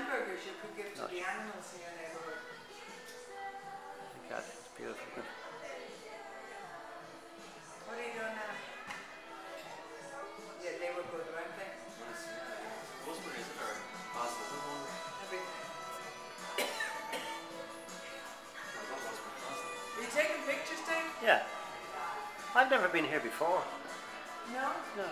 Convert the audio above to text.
hamburgers you could give to Gosh. the animals in your neighborhood. Look at it, it's beautiful. What are you doing now? Yeah, they were good, weren't they? Rosemary, is it or basil? Everything. Are you taking pictures, Dave? Yeah. I've never been here before. No? No.